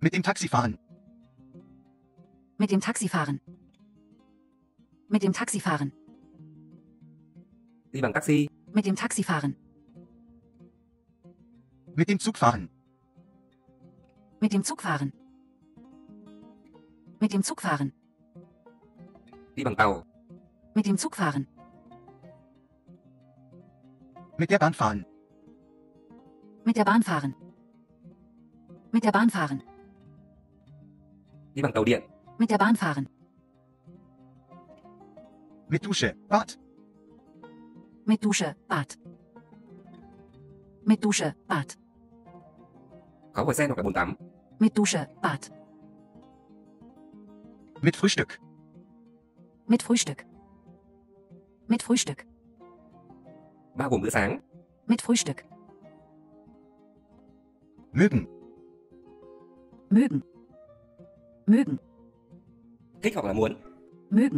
Mit dem Taxi fahren. Mit dem Taxi fahren. Mit dem Taxi fahren. Đi bằng taxi. Mit dem Taxi fahren. Mit dem Zug fahren. Mit dem Zug fahren. Mit dem Zug fahren. Đi bằng tàu. Mit dem Zug fahren. Mit der Bahn fahren. Mit der Bahn fahren. Mit der Bahn fahren. Đi bằng tàu điện. Mit der Bahn fahren. Mit Dusche. Bad. Mit Dusche, Bad. Mit Dusche, Bad. Có vòi sen hoặc là bồn tắm. Mit Dusche, Bad. Mit Frühstück. Mit Frühstück. Mit Frühstück. Bao gồm bữa sáng. Mit Frühstück. Mögen. Mögen. Mögen. Thích hoặc là muốn. Mögen.